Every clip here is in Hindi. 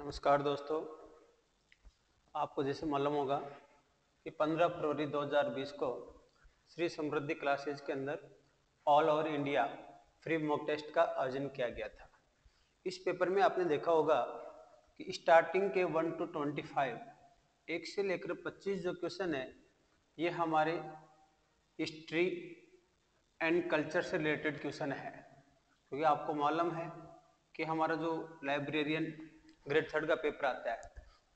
नमस्कार दोस्तों। आपको जैसे मालूम होगा कि 15 फरवरी 2020 को श्री समृद्धि क्लासेज के अंदर all over India free mock test का आयोजन किया गया था। इस पेपर में आपने देखा होगा कि स्टार्टिंग के 1 टू 25 एक से लेकर 25 जो क्वेश्चन है, ये हमारे हिस्ट्री एंड कल्चर से रिलेटेड क्वेश्चन है। क्योंकि तो आपको मालूम है कि हमारा जो लाइब्रेरियन ग्रेड थर्ड का पेपर आता है।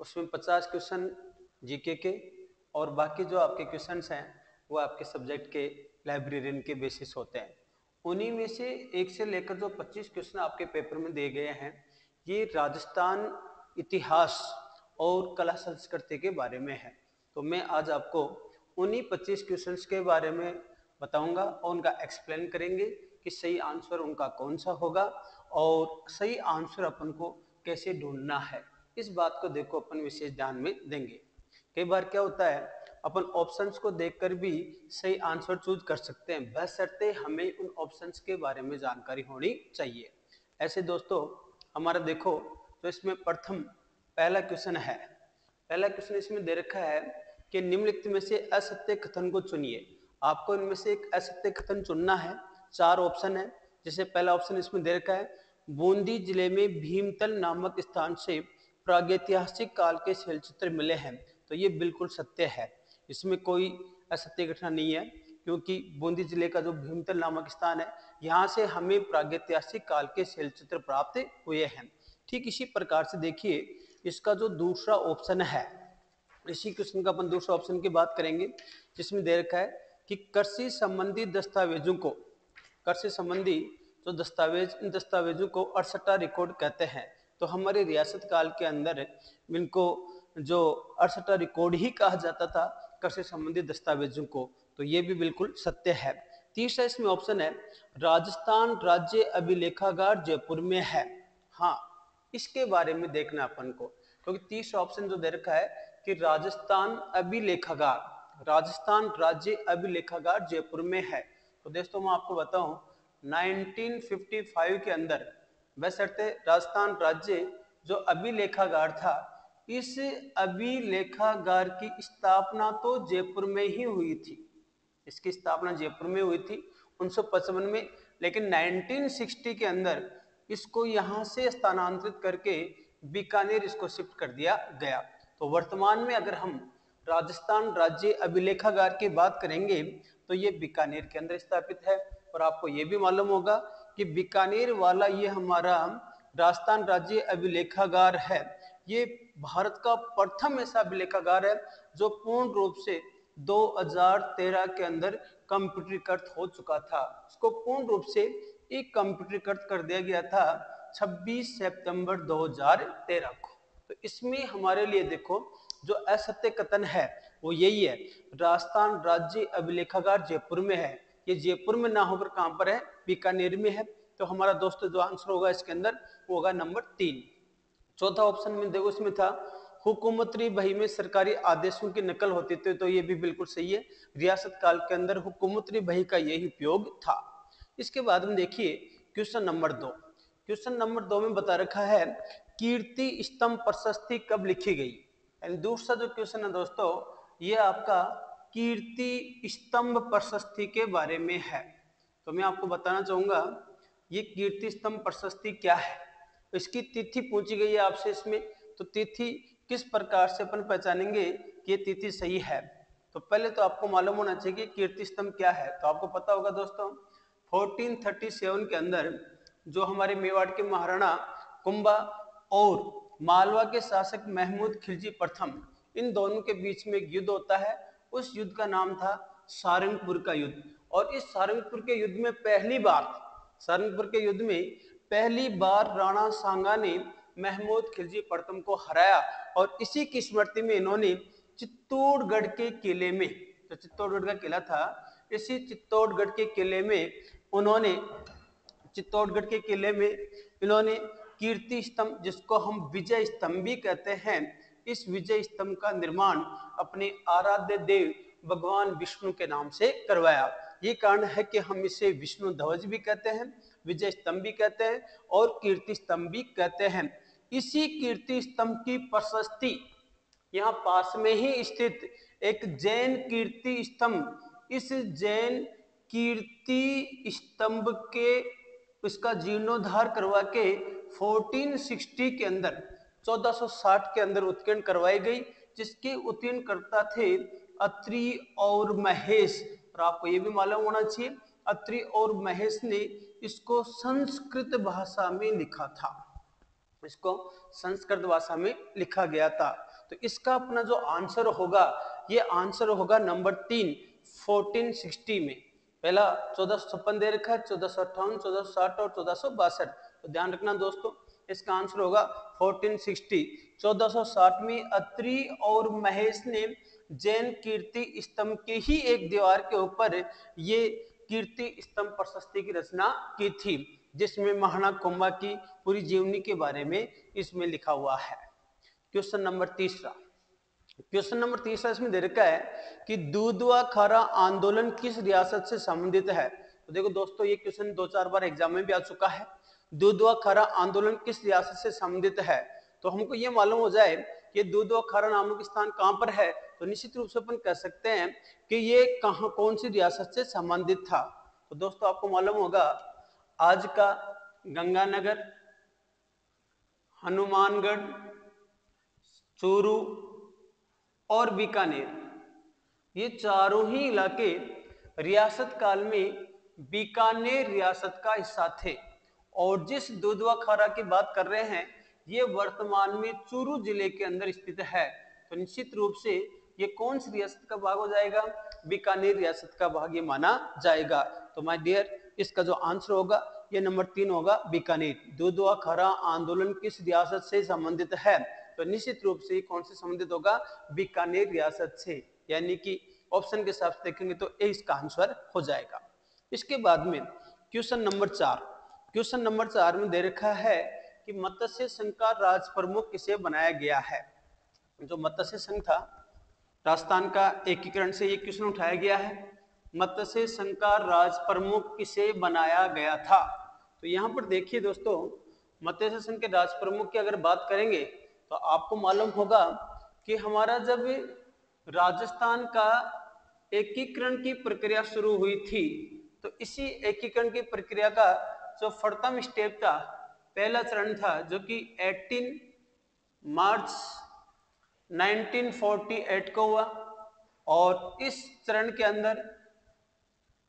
उसमें 50 क्वेश्चन जीके के और बाकी जो आपके क्वेश्चन हैं, वो आपके सब्जेक्ट के लाइब्रेरियन के बेसिस होते हैं। उन्हीं में से एक से लेकर जो 25 क्वेश्चन आपके पेपर में दिए गए हैं, ये राजस्थान इतिहास और कला संस्कृति के बारे में है। तो मैं आज आपको उन्हीं 25 क्वेश्चंस के बारे में बताऊँगा और उनका एक्सप्लेन करेंगे कि सही आंसर उनका कौन सा होगा और सही आंसर अपन को कैसे ढूंढना है, इस बात को देखो अपन विशेष ध्यान में देंगे। कई बार क्या होता है, अपन ऑप्शंस को देखकर भी सही आंसर चूज़ कर सकते हैं बशर्ते हमें उन ऑप्शंस के बारे में जानकारी होनी चाहिए। ऐसे दोस्तों, हमारा देखो तो इसमें प्रथम पहला क्वेश्चन है। पहला क्वेश्चन इसमें दे रखा है कि निम्नलिखित में से असत्य कथन को चुनिए। आपको इनमें से एक असत्य कथन चुनना है, चार ऑप्शन है, जैसे पहला ऑप्शन इसमें दे रखा है बूंदी ज़िले में भीमतल नामक स्थान से प्रागैतिहासिक काल के शैलचित्र मिले हैं। तो ये बिल्कुल सत्य है। इसमें कोई असत्य घटना नहीं है, क्योंकि बूंदी ज़िले का जो भीमतल नामक स्थान है, यहाँ से हमें प्रागैतिहासिक काल के शैलचित्र प्राप्त हुए हैं। ठीक इसी प्रकार से देखिए, इसका जो दूसरा ऑप्शन है, इसी क्वेश्चन का अपन दूसरा ऑप्शन की बात करेंगे, जिसमें दे रखा है कि कृषि संबंधी दस्तावेजों को, कृषि संबंधी जो दस्तावेज़, इन दस्तावेजों को अड़सठा रिकॉर्ड कहते हैं। तो हमारे रियासत काल के अंदर इनको जो अड़सठा रिकॉर्ड ही कहा जाता था, कृषि संबंधी दस्तावेजों को तो ये भी बिल्कुल सत्य है। तीसरा इसमें ऑप्शन है, राजस्थान राज्य अभिलेखागार जयपुर में है। हाँ इसके बारे में देखना अपन को, क्योंकि तीसरा ऑप्शन जो दे रखा है कि राजस्थान अभिलेखागार, राजस्थान राज्य अभिलेखागार जयपुर में है। तो दोस्तों, मैं आपको बताऊँ 1955 के अंदर वैसे राजस्थान राज्य जो अभिलेखागार था, इस अभिलेखागार की स्थापना तो जयपुर में ही हुई थी। इसकी स्थापना जयपुर में हुई थी उन्नीस में, लेकिन 1960 के अंदर इसको यहाँ से स्थानांतरित करके बीकानेर इसको शिफ्ट कर दिया गया। तो वर्तमान में अगर हम राजस्थान राज्य अभिलेखागार की बात करेंगे तो ये बीकानेर के अंदर स्थापित है। और आपको ये भी मालूम होगा कि बीकानेर वाला ये हमारा राजस्थान राज्य अभिलेखागार है। ये भारत का प्रथम ऐसा अभिलेखागार है जो पूर्ण रूप से 2013 के अंदर कंप्यूटरीकृत हो चुका था। इसको पूर्ण रूप से एक कंप्यूटरीकृत कर दिया गया था 26 सितंबर 2013 को। तो इसमें हमारे लिए देखो, जो असत्य कथन है, वो यही है, राजस्थान राज्य अभिलेखागार जयपुर में है। ये जयपुर में ना होकर कहाँ पर है? बीकानेर में है। तो हमारा दोस्तों जो आंसर होगा इसके अंदर वो होगा नंबर तीन। चौथा ऑप्शन में देखो, इसमें था हुकूमती बही में सरकारी आदेशों की नकल होती थी तो ये भी बिल्कुल सही है। रियासत काल के अंदर हुकूमती बही का यही उपयोग था। इसके बाद में देखिए, क्वेश्चन नंबर दो। क्वेश्चन नंबर दो में बता रखा है, कीर्ति स्तंभ प्रशस्ति कब लिखी गई? दूसरा जो क्वेश्चन है दोस्तों, ये आपका कीर्ति स्तंभ प्रशस्ति के बारे में है। तो मैं आपको बताना चाहूँगा, ये कीर्ति स्तंभ प्रशस्ति क्या है? इसकी तिथि पूछी गई है आपसे इसमें। तो तिथि किस प्रकार से अपन पहचानेंगे कि ये तिथि सही है? तो पहले तो आपको मालूम होना चाहिए कि कीर्ति स्तंभ क्या है। तो आपको पता होगा दोस्तों 1437 के अंदर जो हमारे मेवाड़ के महाराणा कुंभा और मालवा के शासक महमूद खिलजी प्रथम, इन दोनों के बीच में युद्ध होता है। उस युद्ध का नाम था सारंगपुर का युद्ध। और इस सारंगपुर के युद्ध में पहली बार, सारंगपुर के युद्ध में पहली बार राणा सांगा ने महमूद खिलजी प्रथम को हराया और इसी की स्मृति में इन्होंने चित्तौड़गढ़ के किले में, जो चित्तौड़गढ़ का किला था, इसी चित्तौड़गढ़ के किले में उन्होंने, चित्तौड़गढ़ के किले में इन्होंने कीर्ति स्तंभ जिसको हम विजय स्तंभ भी कहते हैं इस विजय स्तंभ का निर्माण अपने आराध्य देव भगवान विष्णु के नाम से करवाया। ये कारण है कि हम इसे विष्णु ध्वज भी कहते हैं, विजय स्तंभ भी कहते हैं और कीर्ति स्तंभ भी कहते हैं। इसी कीर्ति स्तंभ की प्रशस्ति यहाँ पास में ही स्थित एक जैन कीर्ति स्तंभ, इस जैन कीर्ति स्तंभ के इसका जीर्णोद्धार करवा के 1460 के अंदर 1460 के अंदर उत्कीर्ण करवाई गई, जिसके उत्कीर्ण करता थे अत्रि और महेश। और आपको ये भी मालूम होना चाहिए, अत्रि और महेश ने इसको संस्कृत भाषा में लिखा था। इसको संस्कृत भाषा में लिखा गया था। तो इसका अपना जो आंसर होगा, ये आंसर होगा नंबर तीन 1460 में। पहला, चौदह सौ छप्पन दे रखा है, चौदह सौ अट्ठावन, चौदह सौ साठ और चौदह सौ बासठ। तो ध्यान रखना दोस्तों इसका आंसर होगा 1460 1460 में अत्रि और महेश ने जैन कीर्ति स्तंभ के ही एक दीवार के ऊपर ये कीर्ति स्तंभ प्रशस्ति की रचना की थी, जिसमें महाना कुंभा की पूरी जीवनी के बारे में इसमें लिखा हुआ है। क्वेश्चन नंबर तीसरा। क्वेश्चन नंबर तीसरा इसमें दे रखा है कि दूधवा खारा आंदोलन किस रियासत से संबंधित है? तो देखो दोस्तों, ये क्वेश्चन दो चार बार एग्ज़ाम में भी आ चुका है। दूधवा खरा आंदोलन किस रियासत से संबंधित है? तो हमको ये मालूम हो जाए कि दूधवा खरा नामक स्थान कहाँ पर है तो निश्चित रूप से अपन कह सकते हैं कि ये कहाँ, कौन सी रियासत से संबंधित था। तो दोस्तों, आपको मालूम होगा, आज का गंगानगर, हनुमानगढ़, चूरू और बीकानेर, ये चारों ही इलाके रियासत काल में बीकानेर रियासत का हिस्सा थे। और जिस दुधवा खारा की बात कर रहे हैं, ये वर्तमान में चूरू ज़िले के अंदर स्थित है। तो निश्चित रूप से ये कौन सी रियासत का भाग हो जाएगा? बीकानेर रियासत का भाग ये माना जाएगा। तो माय डियर इसका जो आंसर होगा, ये नंबर तीन होगा, बीकानेर। दुधवा खरा आंदोलन किस रियासत से संबंधित है? तो निश्चित रूप से कौन से संबंधित होगा? बीकानेर रियासत से। यानी कि ऑप्शन के हिसाब से देखेंगे तो ए इसका आंसर हो जाएगा। इसके बाद में क्वेश्चन नंबर चार। क्वेश्चन नंबर चार में दे रखा है कि मत्स्य संघ का राज प्रमुख किसे बनाया गया है? जो मत्स्य संघ था, राजस्थान का एकीकरण से ये क्वेश्चन उठाया गया है। मत्स्य संघ का राज प्रमुख किसे बनाया गया था? तो यहाँ पर देखिए दोस्तों, मत्स्य संघ के राज प्रमुख की अगर बात करेंगे तो आपको मालूम होगा कि हमारा जब राजस्थान का एकीकरण की प्रक्रिया शुरू हुई थी तो इसी एकीकरण की प्रक्रिया का जो प्रथम स्टेप था, पहला चरण था जो कि 18 मार्च 1948 को हुआ और इस चरण के अंदर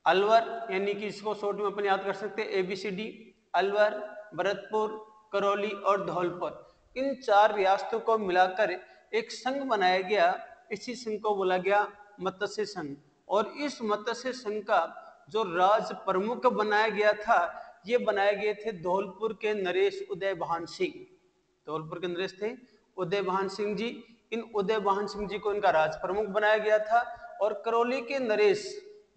अलवर, यानी कि इसको शॉर्ट में अपन याद कर सकते हैं एबीसीडी अलवर, भरतपुर, करौली और धौलपुर। इन चार रियासतों को मिलाकर एक संघ बनाया गया, इसी संघ को बोला गया मत्स्य संघ। और इस मत्स्य संघ का जो राज प्रमुख बनाया गया था ये बनाए गए थे धौलपुर के नरेश उदय बहान सिंह। धौलपुर के नरेश थे उदय बहान सिंह जी। इन उदय बहान सिंह जी को इनका राज प्रमुख बनाया गया था और करौली के नरेश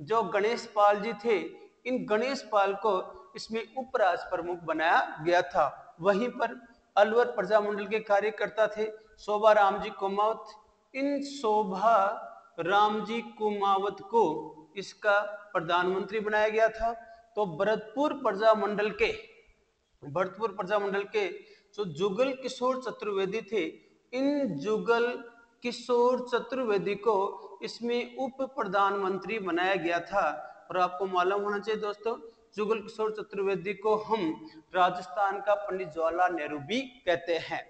जो गणेश पाल जी थे, इन गणेश पाल को इसमें उपराज प्रमुख बनाया गया था। वहीं पर अलवर प्रजामंडल के कार्यकर्ता थे शोभा राम जी कुमावत। इन शोभा राम जी कुमावत को इसका प्रधानमंत्री बनाया गया था। तो भरतपुर प्रजामंडल के, भरतपुर प्रजामंडल के जो जुगल किशोर चतुर्वेदी थे, इन जुगल किशोर चतुर्वेदी को इसमें उप प्रधानमंत्री बनाया गया था। और आपको मालूम होना चाहिए दोस्तों, जुगल किशोर चतुर्वेदी को हम राजस्थान का पंडित जवाहरलाल नेहरू भी कहते हैं।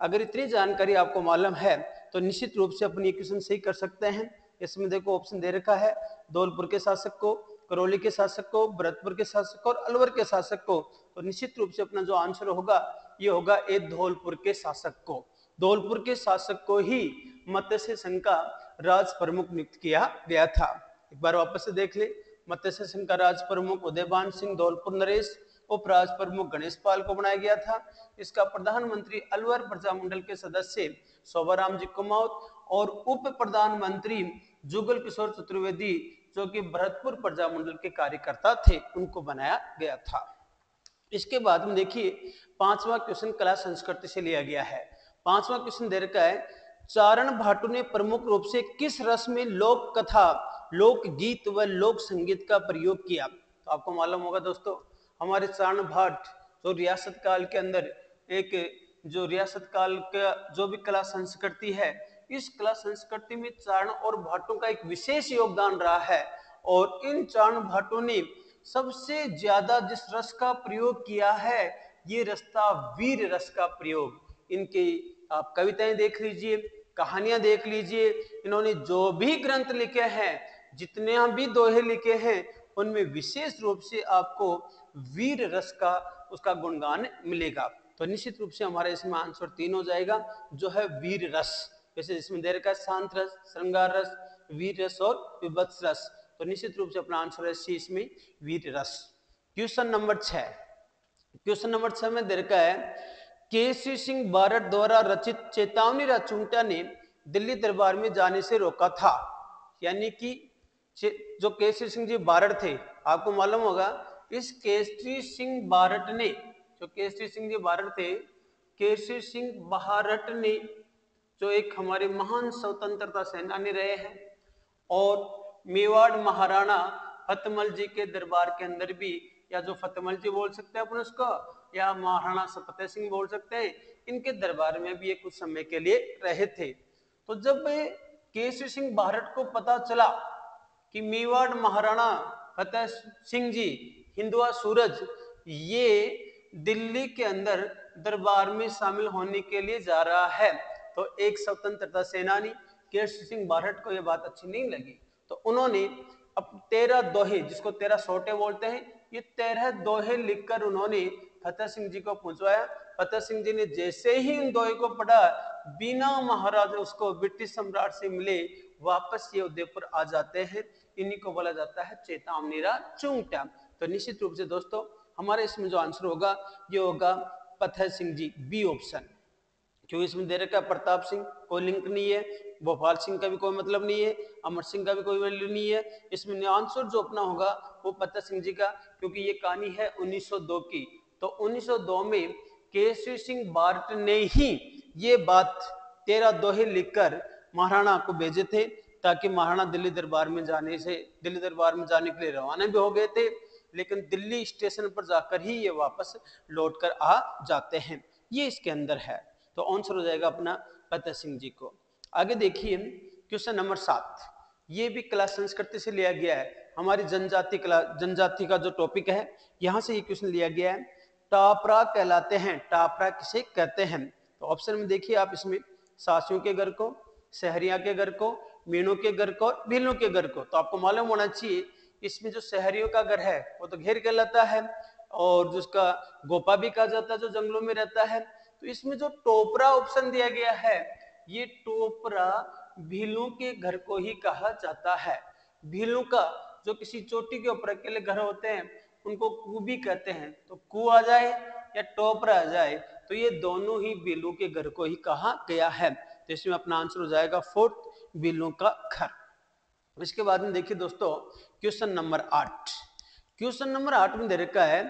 अगर इतनी जानकारी आपको मालूम है तो निश्चित रूप से अपनी क्वेश्चन सही कर सकते हैं। इसमें देखो ऑप्शन दे रखा है, धौलपुर के शासक को करौली के शासक को, भरतपुर के शासक को और अलवर के शासक को। तो निश्चित रूप से अपना जो आंसर होगा, ये होगा ए धौलपुर के शासक को। धौलपुर के शासक को ही मत्स्य संघ का राज प्रमुख नियुक्त किया गया था। एक बार वापस से देख ले। मत्स्य संघ का राज प्रमुख उदयबान सिंह, धौलपुर नरेश उपराज प्रमुख गणेश पाल को बनाया गया था। इसका प्रधानमंत्री अलवर प्रजामंडल के सदस्य शोभाराम जी कुमावत और उप प्रधानमंत्री जुगल किशोर चतुर्वेदी जो कि भरतपुर प्रजामंडल के कार्यकर्ता थे, उनको बनाया गया था। इसके बाद में देखिए, पांचवा क्वेश्चन कला संस्कृति से लिया गया है। पांचवा क्वेश्चन दे रखा है, चारण भाटू ने प्रमुख रूप से किस रस में लोक कथा, लोक गीत व लोक संगीत का प्रयोग किया? तो आपको मालूम होगा दोस्तों, हमारे चारण भाट जो रियासत काल के अंदर एक जो रियासत काल का जो भी कला संस्कृति है इस कला संस्कृति में चारण और भाटों का एक विशेष योगदान रहा है। और इन चारण भाटों ने सबसे ज़्यादा जिस रस का प्रयोग किया है, ये रस्ता वीर रस का प्रयोग। इनके आप कविताएँ देख लीजिए, कहानियाँ देख लीजिए, इन्होंने जो भी ग्रंथ लिखे हैं, जितने भी दोहे लिखे हैं, उनमें विशेष रूप से आपको वीर रस का उसका गुणगान मिलेगा। तो निश्चित रूप से हमारा इसमें आंसर तीन हो जाएगा, जो है वीर रस। जैसे इसमें दे रखा है शांत रस, श्रृंगार रस, वीर रस और विभत्स रस। तो निश्चित रूप से अपना आंसर है सी, इसमें वीर रस। क्वेश्चन नंबर छह। क्वेश्चन नंबर छह में दे रखा है केसरी सिंह बारट द्वारा रचित चेतावनी राचुंटा ने दिल्ली दरबार में जाने से रोका था। यानी कि जो केसरी सिंह जी बारट थे, आपको मालूम होगा, इस केसरी सिंह बारट ने, जो केसरी सिंह जी बारट थे केसरी सिंह बारट ने जो एक हमारे महान स्वतंत्रता सेनानी रहे हैं और मेवाड़ महाराणा फतमल जी के दरबार के अंदर भी, या जो फतमल जी बोल सकते हैं अपन उसको, या महाराणा फतेह सिंह बोल सकते हैं, इनके दरबार में भी ये कुछ समय के लिए रहे थे। तो जब केसरी सिंह भारत को पता चला कि मेवाड़ महाराणा फतेह सिंह जी, हिंदुआ सूरज, ये दिल्ली के अंदर दरबार में शामिल होने के लिए जा रहा है तो एक स्वतंत्रता सेनानी केसरी सिंह बारहट को यह बात अच्छी नहीं लगी। तो उन्होंने अब तेरह दोहे, जिसको तेरह सोटे बोलते हैं, ये तेरह दोहे लिखकर उन्होंने फतेह सिंह जी को पहुंचवाया। फतेह सिंह जी ने जैसे ही उन दोहे को पढ़ा, बिना महाराज उसको ब्रिटिश सम्राट से मिले, वापस ये उदयपुर आ जाते हैं। इन्हीं को बोला जाता है चेतावनी चुंगटा। तो निश्चित रूप से दोस्तों, हमारे इसमें जो आंसर होगा, ये होगा फतेह सिंह जी, बी ऑप्शन। क्योंकि इसमें दे रखा प्रताप सिंह, कोई लिंक नहीं है। भोपाल सिंह का भी कोई मतलब नहीं है। अमर सिंह का भी कोई वैल्यू नहीं है। इसमें आंसर जो अपना होगा, वो फतेह सिंह जी का, क्योंकि ये कहानी है 1902 की। तो 1902 में केसरी सिंह बार्ट ने ही ये बात तेरा दोहे लिखकर महाराणा को भेजे थे, ताकि महाराणा दिल्ली दरबार में जाने से, दिल्ली दरबार में जाने के लिए रवाना भी हो गए थे, लेकिन दिल्ली स्टेशन पर जाकर ही ये वापस लौट कर आ जाते हैं। ये इसके अंदर है। तो आंसर हो जाएगा अपना फतेह सिंह जी को। आगे देखिए क्वेश्चन नंबर सात। ये भी कला संस्कृति से लिया गया है। हमारी जनजाति कला, जनजाति का जो टॉपिक है, यहाँ से ये क्वेश्चन लिया गया है। टापरा कहलाते हैं। टापरा किसे कहते हैं? तो ऑप्शन में देखिए आप इसमें। सासियों के घर को, शहरिया के घर को, मीनों के घर को भीलों के घर को। तो आपको मालूम होना चाहिए, इसमें जो शहरियों का घर है, वो तो घेर कहलाता है और जिसका गोपा भी कहा जाता है, जो जंगलों में रहता है तो इसमें जो टोपरा ऑप्शन दिया गया है, ये टोपरा भीलू के घर को ही कहा जाता है। भीलू का जो किसी चोटी के ऊपर अकेले घर होते हैं, उनको कु भी कहते हैं। तो कु आ जाए या टोपरा आ जाए तो ये दोनों ही बिल्लू के घर को ही कहा गया है। तो इसमें अपना आंसर हो जाएगा फोर्थ बिल्लू का घर। इसके बाद में देखिए दोस्तों क्वेश्चन नंबर आठ। क्वेश्चन नंबर आठ में दे रखा है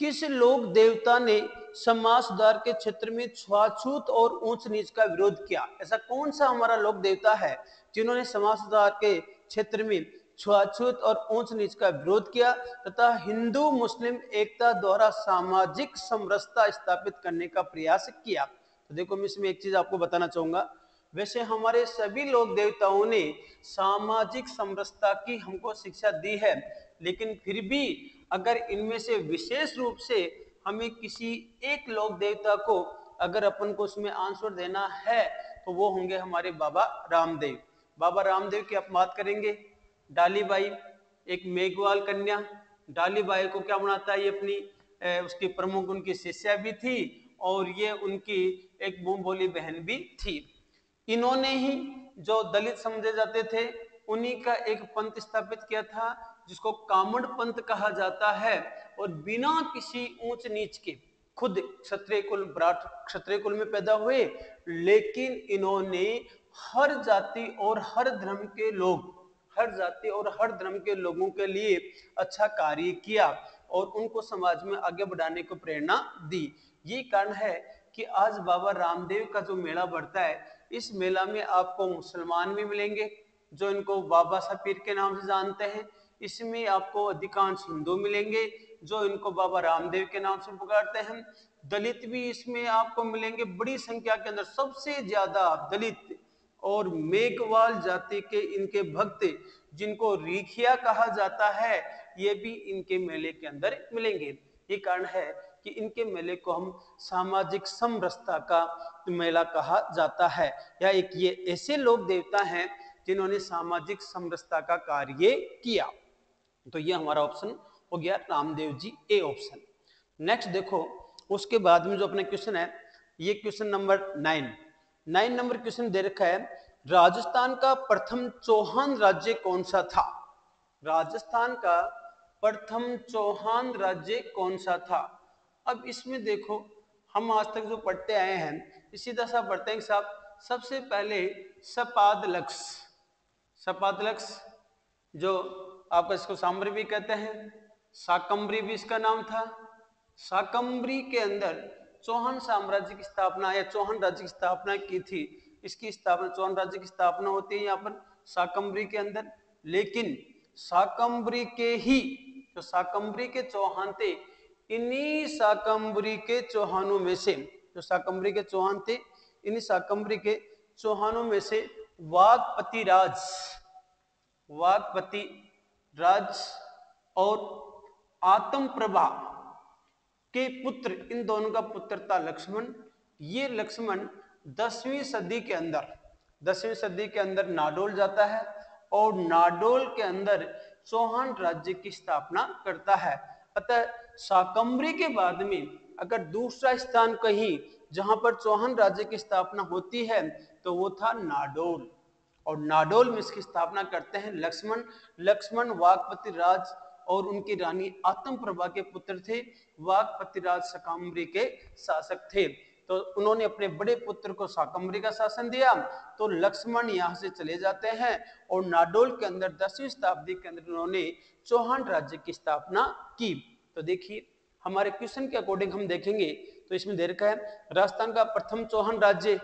किस लोक देवता ने समाज सुधार के क्षेत्र में छुआछूत और ऊंच नीच का विरोध किया? ऐसा कौन सा हमारा लोक देवता है जिन्होंने समाज सुधार के क्षेत्र में छुआछूत और ऊंच नीच का विरोध किया तथा हिंदू, मुस्लिम एकता द्वारा सामाजिक समरसता स्थापित करने का प्रयास किया? तो देखो, मैं इसमें एक चीज़ आपको बताना चाहूँगा। वैसे हमारे सभी लोक देवताओं ने सामाजिक समरसता की हमको शिक्षा दी है, लेकिन फिर भी अगर इनमें से विशेष रूप से हमें किसी एक लोक देवता को अगर अपन को उसमें आंसर देना है तो वो होंगे हमारे बाबा रामदेव। बाबा रामदेव की आप बात करेंगे। डालीबाई एक मेघवाल कन्या। डालीबाई को क्या बनाता है ये अपनी ए, उसकी प्रमुख उनकी शिष्या भी थी और ये उनकी एक मुँह बोली बहन भी थी। इन्होंने ही जो दलित समझे जाते थे उन्हीं का एक पंथ स्थापित किया था। जिसको कामड़ पंथ कहा जाता है, और बिना किसी ऊंच नीच के खुद क्षत्रिय कुल विराट क्षत्रिय कुल में पैदा हुए। लेकिन इन्होंने हर जाति और हर धर्म के लोग, हर जाति और हर धर्म के लोगों के लिए अच्छा कार्य किया, और उनको समाज में आगे बढ़ाने को प्रेरणा दी। ये कारण है कि आज बाबा रामदेव का जो मेला बढ़ता है, इस मेला में आपको मुसलमान भी मिलेंगे, जो इनको बाबा साहब पीर के नाम से जानते हैं। इसमें आपको अधिकांश हिंदू मिलेंगे, जो इनको बाबा रामदेव के नाम से पुकारते हैं। दलित भी इसमें आपको मिलेंगे। बड़ी संख्या के अंदर सबसे ज़्यादा दलित और मेघवाल जाति के इनके भक्त, जिनको रिखिया कहा जाता है, ये भी इनके मेले के अंदर मिलेंगे। ये कारण है कि इनके मेले को हम सामाजिक समरसता का मेला कहा जाता है। या एक ये ऐसे लोग देवता हैं, जिन्होंने सामाजिक समरसता का कार्य किया। तो ये हमारा ऑप्शन हो गया Ramdev ji A option next देखो, उसके बाद में जो अपने क्वेश्चन है, ये question number nine nine number question दे रखा है, राजस्थान का प्रथम चौहान राज्य कौन सा था? राजस्थान का प्रथम चौहान राज्य कौन सा था? अब इसमें देखो, हम आज तक जो पढ़ते आए हैं, इसी तरह से पढ़ते हैं साहब, सबसे पहले सपाद लक्ष सपाद लक्ष जो आप इसको सांबरी भी कहते हैं साकम्बरी भी इसका नाम था। साकम्बरी के अंदर चौहान साम्राज्य की स्थापना या चौहान राज्य की स्थापना की थी। इसकी स्थापना, चौहान राज्य की स्थापना होती है यहाँ पर साकम्बरी के अंदर। लेकिन साकम्बरी के ही, जो साकम्बरी के चौहान थे, इन्हीं साकम्बरी के चौहानों में से, जो साकम्बरी के चौहान थे, इन्हीं साकम्बरी के चौहानों में से वाघपति राज वाघपति राज और आत्म प्रभा के पुत्र, इन दोनों का पुत्र था लक्ष्मण। ये लक्ष्मण दसवीं सदी के अंदर, दसवीं सदी के अंदर नाडोल जाता है और नाडोल के अंदर चौहान राज्य की स्थापना करता है। अतः साकम्बरी के बाद में अगर दूसरा स्थान कहीं जहाँ पर चौहान राज्य की स्थापना होती है तो वो था नाडोल। और नाडोल में इसकी स्थापना करते हैं लक्ष्मण। लक्ष्मण वाघपति राज और उनकी रानी आत्म प्रभा के पुत्र थे। वाघपति राज सकाम्बरी के शासक थे। तो उन्होंने अपने बड़े पुत्र को साकम्बरी का शासन दिया। तो लक्ष्मण यहाँ से चले जाते हैं और नाडोल के अंदर दसवीं शताब्दी के अंदर उन्होंने चौहान राज्य की स्थापना की। तो देखिए, हमारे क्वेश्चन के अकॉर्डिंग हम देखेंगे। तो इसमें देर का है, राजस्थान का प्रथम चौहान राज्य।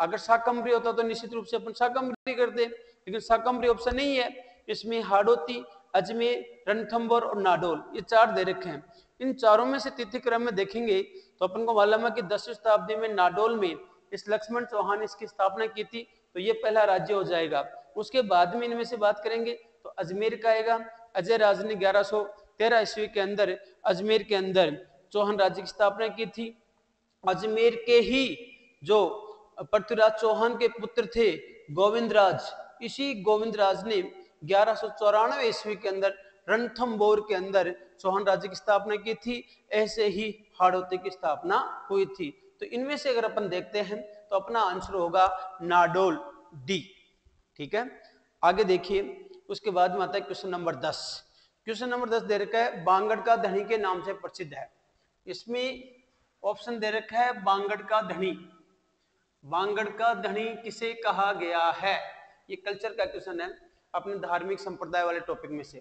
अगर साकम्बरी होता तो निश्चित रूप से अपन साकम्बरी करते, लेकिन साकम्बरी ऑप्शन नहीं है। इसमें हाड़ोती, अजमेर रणथम्बर और नाडोल, ये चार दे रखे हैं। इन चारों में से तिथि क्रम में देखेंगे तो अपन को मालूम है कि दसवीं शताब्दी में नाडोल में इस लक्ष्मण चौहान ने इसकी स्थापना की थी तो ये पहला राज्य हो जाएगा। उसके बाद में इनमें से बात करेंगे तो अजमेर का आएगा। अजय राज ने ग्यारह सौ तेरह ईस्वी के अंदर, अजमेर के अंदर चौहान राज्य की स्थापना की थी। अजमेर के ही जो पृथ्वीराज चौहान के पुत्र थे गोविंद राज इसी गोविंद राज ने ग्यारह सौ चौरानवे ईस्वी के अंदर रणथम्बोर के अंदर चौहान राज्य की स्थापना की थी। ऐसे ही हाड़ोती की स्थापना हुई थी। तो इनमें से अगर अपन देखते हैं तो अपना आंसर होगा नाडोल डी। ठीक है? आगे देखिए, उसके बाद में आता है क्वेश्चन नंबर दस। क्वेश्चन नंबर दस दे रखा है, बांगड़ का धनी के नाम से प्रसिद्ध है। इसमें ऑप्शन दे रखा है, बांगड़ का धनी। बांगड़ का धनी किसे कहा गया है? ये कल्चर का क्वेश्चन है, अपने धार्मिक संप्रदाय वाले टॉपिक में से।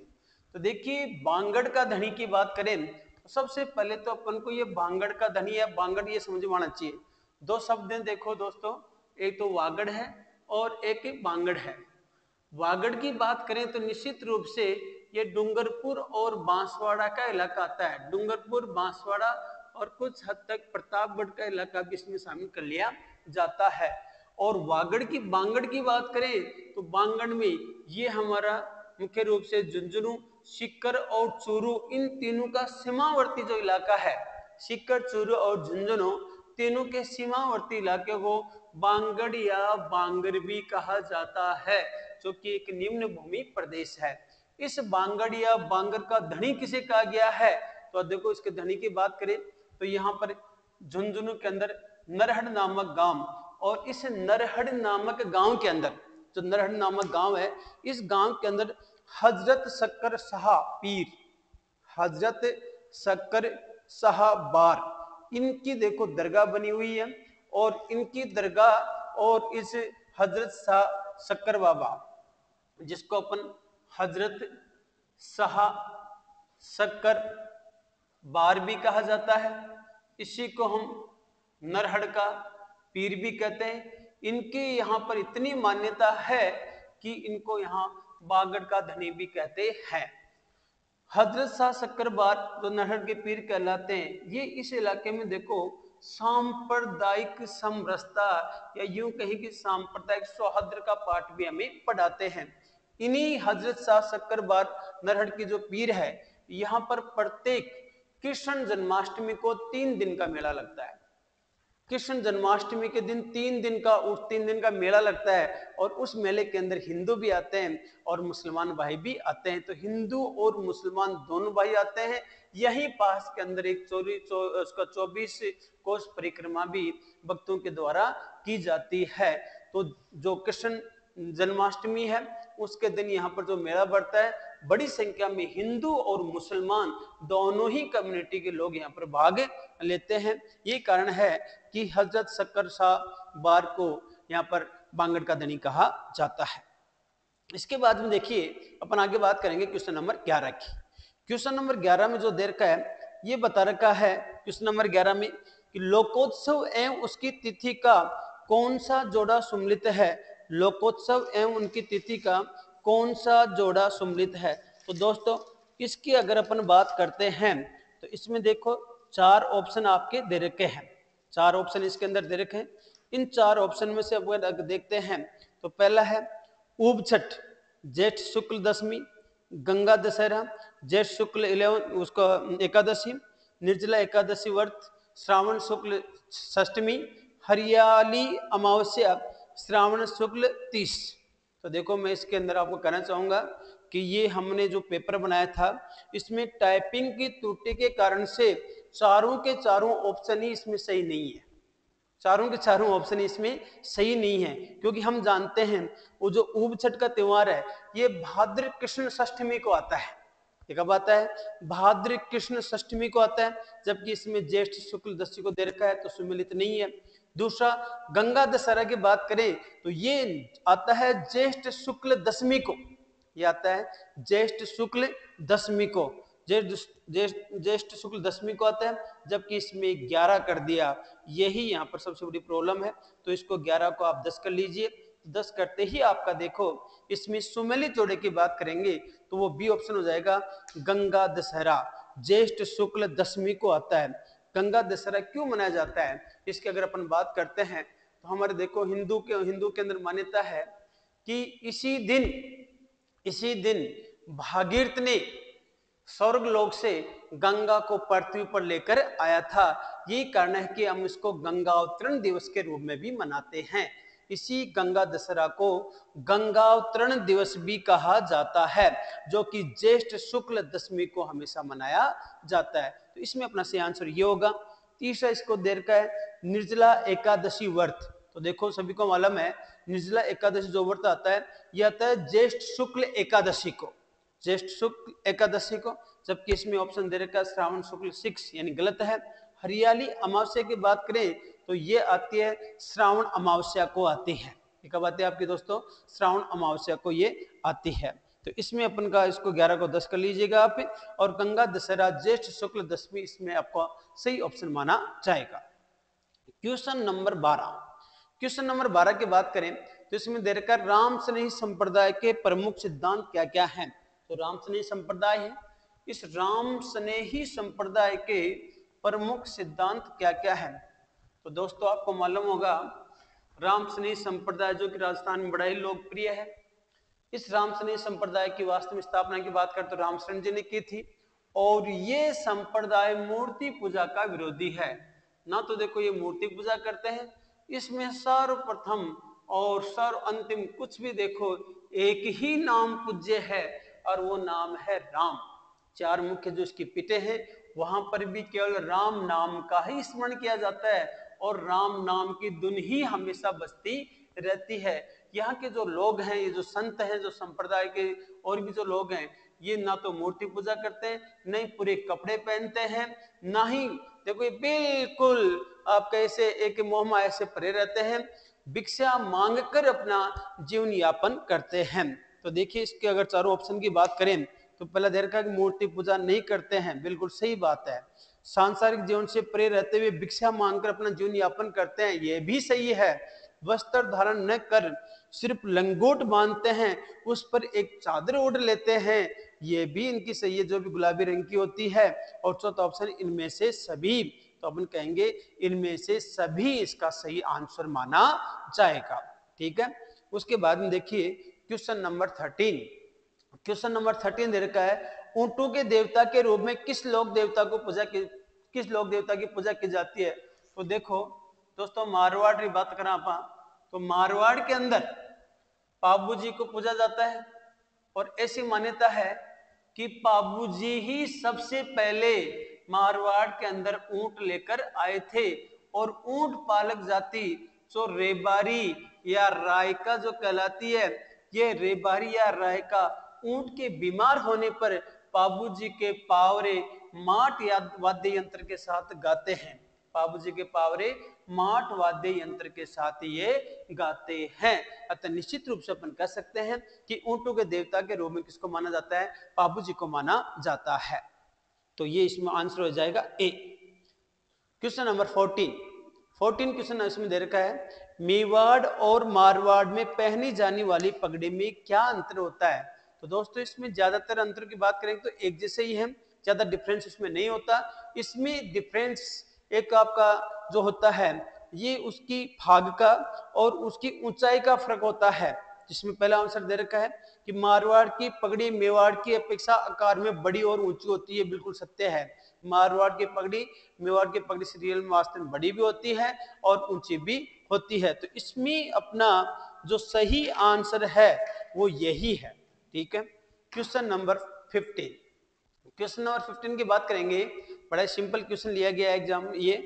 तो देखिए बांगड़ का धनी की बात करें तो सबसे पहले तो अपन को ये बांगड़ का धनी या बांगड़ ये समझ में आना चाहिए। दो शब्द देखो दोस्तों, एक तो वागड़ है और एक बांगड़ है। वागड़ की बात करें तो निश्चित रूप से ये डूंगरपुर और बांसवाड़ा का इलाका आता है। डूंगरपुर, बांसवाड़ा और कुछ हद तक प्रतापगढ़ का इलाका भी इसमें शामिल कर लिया। जाता है। और वागड़ की, बांगड़ की बात करें तो बांगड़ में ये हमारा मुख्य रूप से झुंझुनू सिक्कर और चूरू, इन तीनों का सीमावर्ती जो इलाका है सिक्कर चूरू और झुंझुनू, तीनों के सीमावर्ती इलाके को बांगड़ या बांगर भी कहा जाता है, जो कि एक निम्न भूमि प्रदेश है। इस बांगड़ या बांगर का धनी किसे कहा गया है? तो देखो, इसके धनी की बात करें तो यहाँ पर झुंझुनू के अंदर नरहड़ नामक गाँव और इस नरहड़ नामक गाँव के अंदर, जो नरहड़ नामक गाँव है, इस गाँव के अंदर हज़रत शक्कर शाह पीर, हज़रत शक्कर शाह बार, इनकी देखो दरगाह बनी हुई है और इनकी दरगाह और इस हज़रत शाह शक्कर बाबा, जिसको अपन हज़रत शाह शक्कर बार भी कहा जाता है। इसी को हम नरहड़ का पीर भी कहते हैं। इनके यहाँ पर इतनी मान्यता है कि इनको यहाँ बागड़ का धनी भी कहते हैं। हज़रत शाह शक्करबार जो नरहड़ के पीर कहलाते हैं, ये इस इलाके में देखो, सांप्रदायिक समरसता या यूँ कहीं कि सांप्रदायिक सौहद्र का पाठ भी हमें पढ़ाते हैं। इन्हीं हज़रत शाह शक्करबार नरहर की जो पीर है, यहाँ पर प्रत्येक कृष्ण जन्माष्टमी को तीन दिन का मेला लगता है। कृष्ण जन्माष्टमी के दिन तीन दिन का उस तीन दिन का मेला लगता है और उस मेले के अंदर हिंदू भी आते हैं और मुसलमान भाई भी आते हैं। तो हिंदू और मुसलमान दोनों भाई आते हैं। यही पास के अंदर एक चोरी चौ, उसका चौबीस कोष परिक्रमा भी भक्तों के द्वारा की जाती है। तो जो कृष्ण जन्माष्टमी है उसके दिन यहाँ पर जो मेला बढ़ता है बड़ी संख्या में हिंदू और मुसलमान दोनों ही कम्युनिटी के लोग यहाँ पर भाग लेते हैं। ये कारण है कि हज़रत शक्कर शाह बार को यहाँ पर बांगड़ का धनी कहा जाता है। इसके बाद में देखिए, अपन आगे बात करेंगे क्वेश्चन नंबर ग्यारह की। क्वेश्चन नंबर ग्यारह में जो देर का है, ये बता रखा है क्वेश्चन नंबर ग्यारह में कि लोकोत्सव एवं उसकी तिथि का कौन सा जोड़ा सुमिलित है? लोकोत्सव एवं उनकी तिथि का कौन सा जोड़ा सुमिलित है? तो दोस्तों, इसकी अगर अपन बात करते हैं तो इसमें देखो, चार ऑप्शन आपके दे रखे हैं। चार ऑप्शन इसके अंदर दे रखे हैं। इन चार ऑप्शन में से अगर देखते हैं तो पहला है ऊब छठ जेठ शुक्ल दशमी, गंगा दशहरा, जेठ शुक्ल इलेवन, उसको एकादशी, निर्जला एकादशी व्रत, श्रावण शुक्ल षष्टमी, हरियाली अमावस्या, श्रावण शुक्ल तीस। तो देखो मैं इसके अंदर आपको कहना चाहूँगा कि ये हमने जो पेपर बनाया था, इसमें टाइपिंग की त्रुटि के कारण से चारों के चारों ऑप्शन ही इसमें सही नहीं है। चारों के चारों ऑप्शन इसमें सही नहीं है, क्योंकि हम जानते हैं, वो जो ऊब छठ का त्योहार है, ये भाद्र कृष्ण षष्ठमी को आता है। ये कब आता है? भाद्र कृष्ण षष्ठमी को आता है, जबकि इसमें ज्येष्ठ शुक्ल दशी को दे रखा है तो सुमिलित नहीं है। दूसरा, गंगा दशहरा की बात करें तो ये आता है ज्येष्ठ शुक्ल दशमी को। ये आता है ज्येष्ठ शुक्ल दशमी को। ज्येष्ठ शुक्ल दशमी को आता है, जबकि इसमें ग्यारह कर दिया। यही यहाँ पर सबसे बड़ी प्रॉब्लम है। तो इसको ग्यारह को आप दस कर लीजिए। दस करते ही आपका देखो, इसमें सुमेलित जोड़े की बात करेंगे तो वो बी ऑप्शन हो जाएगा गंगा दशहरा। ज्येष्ठ शुक्ल दशमी को आता है। गंगा दशहरा क्यों मनाया जाता है? इसकी अगर अपन बात करते हैं तो हमारे देखो हिंदू के हिंदू के अंदर मान्यता है कि इसी दिन इसी दिन भागीरथ ने स्वर्ग लोक से गंगा को पृथ्वी पर लेकर आया था। यही कारण है कि हम इसको गंगा अवतरण दिवस के रूप में भी मनाते हैं। इसी गंगा दशहरा को गंगावतरण दिवस भी कहा जाता है, जो कि ज्येष्ठ शुक्ल दशमी को हमेशा मनाया जाता है। तो इसमें अपना सही आंसर ये होगा। तीसरा इसको देर का है, निर्जला एकादशी व्रत। तो देखो, सभी को मालूम है, निर्जला एकादशी जो व्रत आता है, यह आता है ज्येष्ठ शुक्ल एकादशी को। ज्येष्ठ शुक्ल एकादशी को, जबकि इसमें ऑप्शन दे रखा है श्रावण शुक्ल सिक्स, यानी गलत है। हरियाली अमावस्या की बात करें तो ये आती है श्रावण अमावस्या को आती है। ये कब आती है आपके दोस्तों? श्रावण अमावस्या को ये आती है। तो इसमें अपन का इसको 11 को 10 कर लीजिएगा आप, और गंगा दशहरा ज्येष्ठ शुक्ल दशमी, इसमें आपको सही ऑप्शन माना जाएगा। क्वेश्चन नंबर 12 क्वेश्चन नंबर 12 की बात करें तो इसमें दे रखा राम स्नेही संप्रदाय के प्रमुख सिद्धांत क्या क्या हैं? तो राम स्नेही संप्रदाय है। इस राम स्नेही संप्रदाय के प्रमुख सिद्धांत क्या क्या है? तो दोस्तों, आपको मालूम होगा, राम स्नेही संप्रदाय जो कि राजस्थान में बड़ा ही लोकप्रिय है। इस राम स्नेही संप्रदाय की वास्तविक स्थापना की बात करें तो रामचरण जी ने की थी और ये संप्रदाय मूर्ति पूजा का विरोधी है। ना तो देखो, ये मूर्ति पूजा करते हैं, इसमें सर्वप्रथम और सर्व अंतिम कुछ भी देखो, एक ही नाम पूज्य है। और वो नाम है राम। चार मुख्य जो इसकी पिटे हैं, वहाँ पर भी केवल राम नाम का ही स्मरण किया जाता है और राम नाम की धुन ही हमेशा बसती रहती है। यहाँ के जो लोग हैं, ये जो संत हैं, जो संप्रदाय के और भी जो लोग हैं, ये ना तो मूर्ति पूजा करते हैं, नहीं पूरे कपड़े पहनते हैं, ना ही, देखो ये बिल्कुल आप कैसे एक मोहमा ऐसे परे रहते हैं, भिक्षा मांग कर अपना जीवन यापन करते हैं। तो देखिए इसके अगर चारों ऑप्शन की बात करें तो पहला देर का मूर्ति पूजा नहीं करते हैं, बिल्कुल सही बात है। सांसारिक जीवन से प्रे रहते हुए भिक्षा मांगकर अपना जीवन यापन करते हैं, ये भी सही है। वस्त्र धारण न कर सिर्फ़ लंगोट बांधते हैं, उस पर एक चादर ओढ़ लेते हैं, ये भी इनकी सही है, जो भी गुलाबी रंग की होती है। और चौथा ऑप्शन इनमें से सभी तो अपन कहेंगे इनमें से सभी इसका सही आंसर माना जाएगा, ठीक है? उसके बाद में देखिए question number thirteen. Question number thirteen दे रखा है, ऊंटों के देवता के रूप में किस लोक देवता को पूजा की, किस लोक देवता की पूजा की जाती है? तो देखो, दोस्तों, मारवाड़ की बात करें आप तो मारवाड़ के अंदर पाबू जी को पूजा जाता है और ऐसी मान्यता है कि पाबू जी ही सबसे पहले मारवाड़ के अंदर ऊँट लेकर आए थे और ऊँट पालक जाति, जो रेबारी या रायका जो कहलाती है ये रेबारी या रायका ऊँट के बीमार होने पर पाबू जी के पावरे माट वाद्य यंत्र के साथ गाते हैं। बाबू जी के पावरे माट वाद्य यंत्र के साथ ये गाते हैं। अतः निश्चित रूप से अपन कह सकते हैं कि ऊंटों के देवता के रूप में किसको माना जाता है? बाबू जी को माना जाता है। तो ये इसमें आंसर हो जाएगा A. Question number fourteen. Fourteen question इसमें दे रखा है। मेवाड़ और मारवाड़ में पहनी जाने वाली पगड़ी में क्या अंतर होता है? तो दोस्तों, इसमें ज़्यादातर अंतर की बात करें तो एक जैसे ही है, ज़्यादा डिफरेंस इसमें नहीं होता। इसमें डिफरेंस एक आपका जो होता है, ये उसकी भाग का और उसकी ऊंचाई का फ़र्क होता है। जिसमें पहला आंसर दे रखा है कि मारवाड़ की पगड़ी मेवाड़ की अपेक्षा आकार में बड़ी और ऊँची होती है, बिल्कुल सत्य है। मारवाड़ की पगड़ी, मेवाड़ की पगड़ी सीरियल में वास्तव में बड़ी भी होती है और ऊँची भी होती है तो इसमें अपना जो सही आंसर है, वो यही है। ठीक है? Question number fifteen question number fifteen की बात करेंगे। बड़ा सिंपल क्वेश्चन लिया गया एग्ज़ाम ये।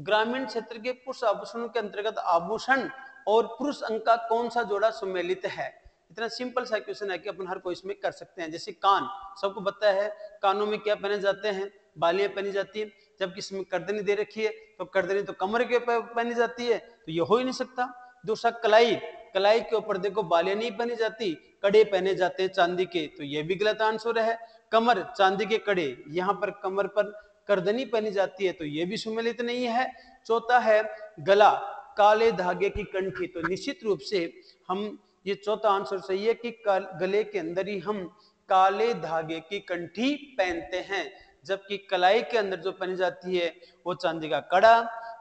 ग्रामीण क्षेत्र के पुरुष आभूषणों के अंतर्गत आभूषण और पुरुष अंक का कौन सा जोड़ा सम्मिलित है? इतना सिंपल सा क्वेश्चन है कि अपन हर कोई इसमें कर सकते हैं। जैसे कान, सबको पता है, कानों में क्या पहने जाते हैं? बालियाँ पहनी जाती है। जबकि इसमें कर्दनी दे रखी है तो कर्दनी तो कमर के ऊपर पहनी जाती है तो ये हो ही नहीं सकता। दूसरा, कलाई। कलाई के ऊपर देखो, बालियाँ नहीं पहनी जाती, कड़े पहने जाते हैं चांदी के तो ये भी गलत आंसर है। कमर, चांदी के कड़े, यहाँ पर कमर पर करदनी पहनी जाती है तो ये भी सुमेलित नहीं है। चौथा है, गला। काले धागे की कंठी तो निश्चित रूप से हम, ये चौथा आंसर सही है कि गले के अंदर ही हम काले धागे की कंठी पहनते हैं। जबकि कलाई के अंदर जो पहनी जाती है, वो चांदी का कड़ा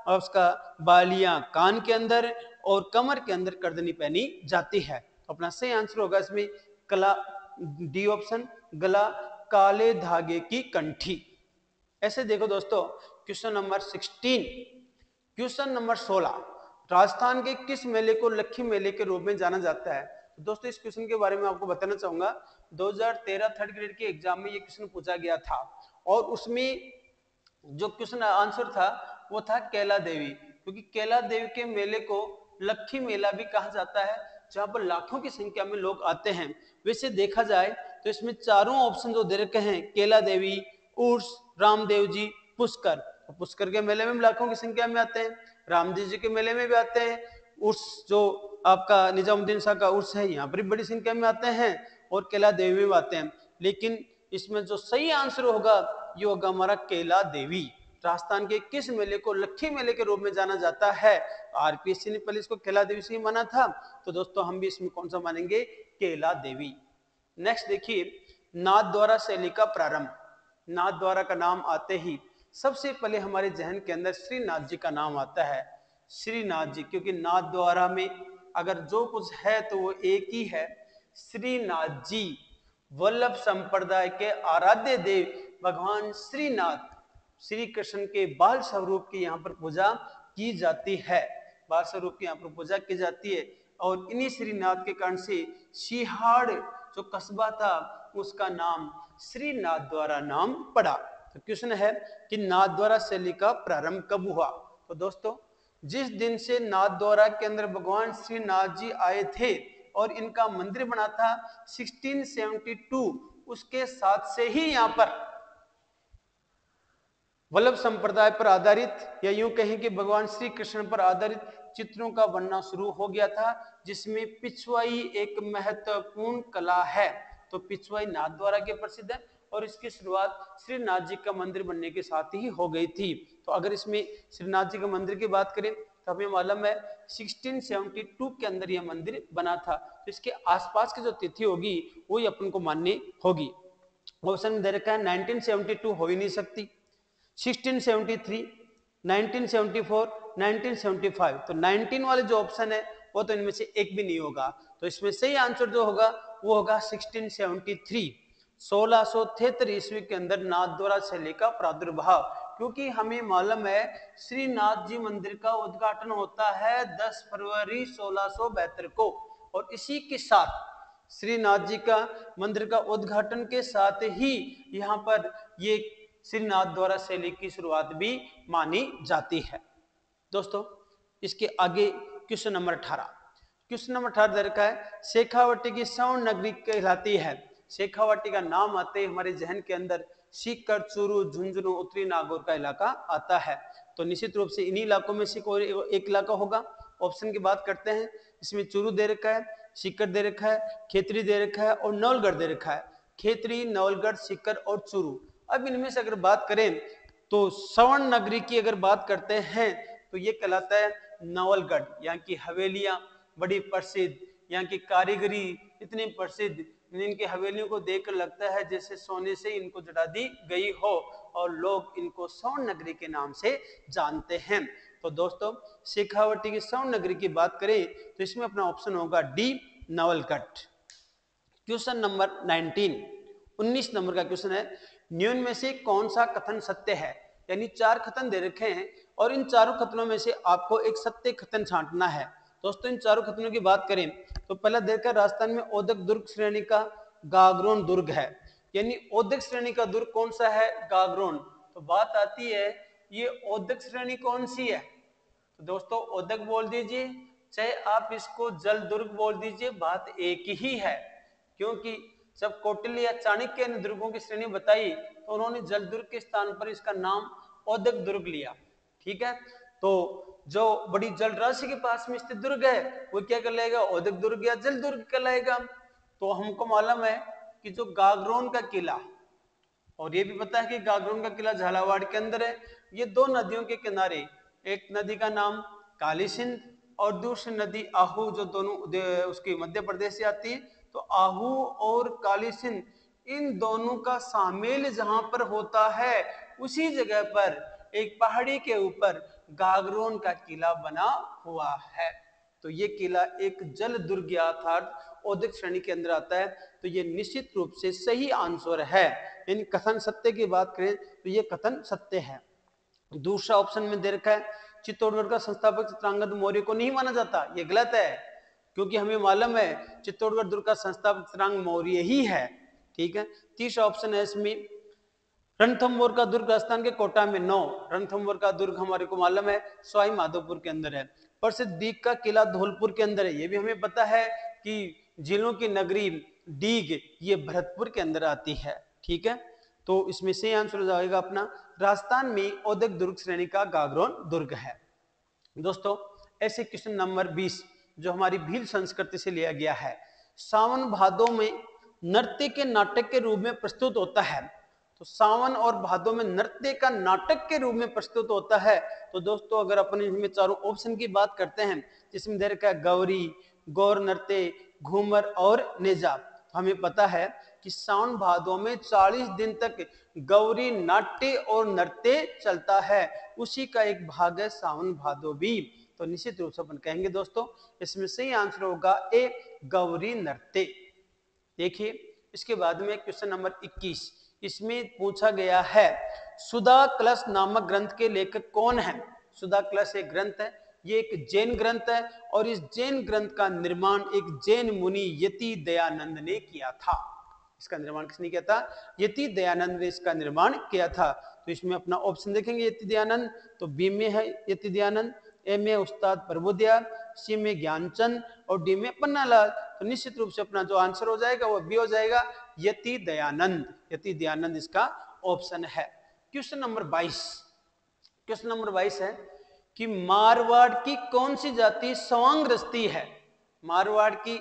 और उसका बालियाँ कान के अंदर और कमर के अंदर करदनी पहनी जाती है। तो अपना सही आंसर होगा इसमें कला, डी ऑप्शन, गला काले धागे की कंठी। ऐसे देखो दोस्तों, question number 16 question number 16 Rajasthan के किस मेले को लक्ष्मी मेले के रूप में जाना जाता है? तो दोस्तों, इस क्वेश्चन के बारे में आपको बताना चाहूँगा। 2013 थर्ड ग्रेड के एग्ज़ाम में ये क्वेश्चन पूछा गया था। और उसमें जो क्वेश्चन आंसर था, वो था कैला देवी। क्योंकि कैला देवी के मेले को लक्ष्मी मेला भी कहा जाता है, जहाँ पर लाखों की संख्या में लोग आते हैं। वैसे देखा जाए तो इसमें चारों ऑप्शन जो दे रखे हैं, केला देवी, उर्स, रामदेव जी, पुष्कर। तो पुष्कर के मेले में लाखों की संख्या में आते हैं, रामदेव जी के मेले में भी आते हैं, उर्स जो आपका निजामुद्दीन शाह का उर्स है, यहाँ पर भी बड़ी संख्या में आते हैं और केला देवी में आते हैं। लेकिन इसमें जो सही आंसर होगा, ये होगा हमारा केला देवी। राजस्थान के किस मेले को लक्ष्मी मेले के रूप में जाना जाता है? आरपीएससी ने पहले इसको केला देवी से ही माना था। तो दोस्तों, हम भी इसमें कौन सा मानेंगे? केला देवी। नेक्स्ट देखिए, नाथ द्वारा शैली का प्रारंभ। नाथ द्वारा का नाम आते ही सबसे पहले हमारे जहन के अंदर श्रीनाथ जी का नाम आता है। श्रीनाथ जी, क्योंकि नाथ द्वारा में अगर जो कुछ है तो वो एक ही है। श्रीनाथ जी। वल्लभ संप्रदाय के आराध्य देव भगवान श्रीनाथ श्री कृष्ण के बाल स्वरूप की यहाँ पर पूजा की जाती है। बाल स्वरूप की यहाँ पर पूजा की जाती है और इन्हीं श्रीनाथ के कारण से सिहाड़ जो कस्बा था, उसका नाम श्रीनाथ द्वारा नाम पड़ा। तो क्वेश्चन है कि नाथ द्वारा शैली का प्रारंभ कब हुआ? तो दोस्तों, जिस दिन से नाथ द्वारा के अंदर भगवान श्रीनाथ जी आए थे और इनका मंदिर बना था 1672 उसके साथ से ही यहाँ पर वल्लभ संप्रदाय पर आधारित या यूँ कहें कि भगवान श्री कृष्ण पर आधारित चित्रों का बनना शुरू हो गया था, जिसमें पिछवाई एक महत्वपूर्ण कला है। तो पिछवाई नाथ द्वारा के प्रसिद्ध है और इसकी शुरुआत श्रीनाथ जी का मंदिर बनने के साथ ही हो गई थी। तो अगर इसमें श्रीनाथ जी का मंदिर की बात करें तो हमें मालूम है 1672 के अंदर यह मंदिर बना था। तो इसके आसपास की जो तिथि होगी, वो ही अपन को माननी होगी। ऑप्शन में दे रखा है 1972 हो ही नहीं सकती। 1673 1974 1975 तो 19 वाले जो ऑप्शन है, वो तो इनमें से एक भी नहीं होगा। तो इसमें सही आंसर जो होगा, वो होगा 1673 सोलह ईस्वी के अंदर नाथ द्वारा शैली का प्रादुर्भाव क्योंकि हमें मालूम है, श्रीनाथ जी मंदिर का उद्घाटन होता है 10 फरवरी सोलह को। और इसी के साथ श्रीनाथ जी का मंदिर का उद्घाटन के साथ ही यहाँ पर ये श्रीनाथ द्वारा शैली की शुरुआत भी मानी जाती है। दोस्तों, इसके आगे क्वेश्चन नंबर अठारह। क्वेश्चन नंबर अठारह दर का है, शेखावटी की सौन नगरी कहलाती है। शेखावटी का नाम आते हमारे जहन के अंदर सीकर चूरू, झुंझुनू, उत्तरी नागौर का इलाका आता है। तो निश्चित रूप से इन्हीं इलाकों में से कोई एक इलाका होगा। ऑप्शन की बात करते हैं। इसमें चूरू दे रखा है सीकर दे रखा है, खेतरी दे रखा है और नवलगढ़ दे रखा है। खेतरी, नवलगढ़ सीकर और चूरू। अब इनमें से अगर बात करें तो सवर्ण नगरी की अगर बात करते हैं तो ये कहलाता है नवलगढ़। यहाँ की हवेलियाँ बड़ी प्रसिद्ध, यहाँ की कारीगरी इतनी प्रसिद्ध इनकी हवेलियों को देखकर लगता है जैसे सोने से इनको जड़ा दी गई हो, और लोग इनको स्वर्ण नगरी के नाम से जानते हैं। तो दोस्तों, शेखावटी की स्वर्ण नगरी की बात करें तो इसमें अपना ऑप्शन होगा डी नवलकट। क्वेश्चन नंबर 19 19 नंबर का क्वेश्चन है न्यून में से कौन सा कथन सत्य है? यानी चार कथन दे रखे हैं, और इन चारों कथनों में से आपको एक सत्य कथन छांटना है। दोस्तों, इन चारों खतनों की बात करें तो पहला देखकर राजस्थान में औदक दुर्ग श्रेणी का गागरोन दुर्ग है। यानी औदक श्रेणी का दुर्ग कौन सा है? गागरोन। तो बात आती है, ये औदक श्रेणी कौन सी है? तो दोस्तों औदक बोल दीजिए, चाहे आप इसको जल दुर्ग बोल दीजिए, बात एक ही है। क्योंकि जब कौटिल्य या चाणक्य ने दुर्गों की श्रेणी बताई तो उन्होंने जल दुर्ग के स्थान पर इसका नाम औदक दुर्ग लिया। ठीक है? तो जो बड़ी जल राशि के पास में स्थित दुर्ग है, वो क्या कहलाएगा? औदक दुर्ग या जल दुर्ग कहलाएगा तो हमको मालूम है कि जो गागरोन का किला, और ये भी पता है कि गागरोन का किला झालावाड़ के अंदर है। ये दो नदियों के किनारे, एक नदी का नाम काली सिंध और दूसरी नदी आहू, जो दोनों उसकी मध्य प्रदेश से आती है। तो आहू और काली सिंध इन दोनों का सामेल जहाँ पर होता है, उसी जगह पर, एक पहाड़ी के ऊपर गागरोन का किला बना हुआ है। तो ये किला एक जल दुर्ग श्रेणी के अंदर आता है। तो ये निश्चित रूप से सही आंसर है। इन कथन सत्य की बात करें तो ये कथन सत्य है। दूसरा ऑप्शन में दे रखा है, चित्तौड़गढ़ का संस्थापक चित्रांगद मौर्य को नहीं माना जाता। ये गलत है, क्योंकि हमें मालूम है, चित्तौड़गढ़ दुर्ग का संस्थापक चित्रांग मौर्य ही है। ठीक है, तीसरा ऑप्शन है इसमें रणथम्बोर का दुर्ग राजस्थान के कोटा में नौ रणथम्बोर का दुर्ग हमारे को मालूम है, स्वाई माधोपुर के अंदर है। प्रसिद्ध दीग का किला धौलपुर के अंदर है। ये भी हमें पता है कि जिलों की नगरी डीग ये भरतपुर के अंदर आती है। ठीक है? तो इसमें से आंसर हो जाएगा अपना, राजस्थान में औद्योगिक दुर्ग श्रेणी का गागरोन दुर्ग है। दोस्तों, ऐसे क्वेश्चन नंबर 20 जो हमारी भील संस्कृति से लिया गया है, सावन भादों में नृत्य के नाटक के रूप में प्रस्तुत होता है। तो सावन और भादो में नृत्य का नाटक के रूप में प्रस्तुत होता है। तो दोस्तों, अगर अपन इसमें चारों ऑप्शन की बात करते हैं, जिसमें दे रखा है गौरी, गौर नृत्य, घूमर और नेजा तो हमें पता है कि सावन भादों में 40 दिन तक गौरी नाट्य और नृत्य चलता है। उसी का एक भाग है सावन भादो भी। तो निश्चित रूप से अपन कहेंगे दोस्तों, इसमें सही आंसर होगा ए, गौरी नृत्य। देखिए, इसके बाद में क्वेश्चन नंबर 21 इसमें पूछा गया है सुधा कलश नामक ग्रंथ के लेखक कौन है? सुधा कलश एक ग्रंथ है, ये एक जैन ग्रंथ है, और इस जैन ग्रंथ का निर्माण एक जैन मुनि यति दयानंद ने किया था। इसका निर्माण किसने किया था? यति दयानंद ने इसका निर्माण किया था। तो इसमें अपना ऑप्शन देखेंगे, यति दयानंद तो बी में है यति दयानंद ए में उस्ताद प्रभुदयाल सी में ज्ञानचंद, और डी में पन्नालाल। तो निश्चित रूप से अपना जो आंसर हो जाएगा, वो बी हो जाएगा। यति दयानंद यति दयानंद इसका ऑप्शन है। क्वेश्चन नंबर 22 क्वेश्चन नंबर 22 है कि मारवाड़ की कौन सी जाति सवांग रस्ती है? मारवाड़ की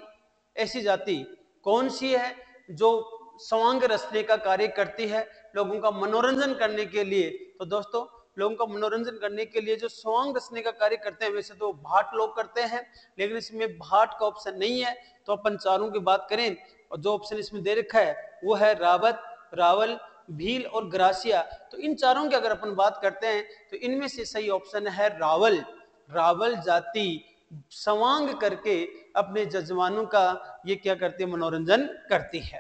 ऐसी जाति कौन सी है जो सवांग रस्ते का कार्य करती है, लोगों का मनोरंजन करने के लिए? तो दोस्तों लोगों का मनोरंजन करने के लिए जो स्वांग रचने का कार्य करते हैं, वैसे तो भाट लोग करते हैं, लेकिन इसमें भाट का ऑप्शन नहीं है। तो अपन चारों की बात करें, और जो ऑप्शन इसमें दे रखा है, वो है रावत, रावल, भील और ग्रासिया। तो इन चारों की अगर अपन बात करते हैं तो इनमें से सही ऑप्शन है रावल। रावल जाति सवांग करके अपने जजमानों का ये क्या करते मनोरंजन करती है।